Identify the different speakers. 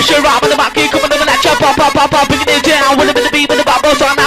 Speaker 1: pressure, I'm on the mic, keep coming on the lecture, pop, pop, pop, pop, bringing it down, with a bit beat, with a bubble, so I'm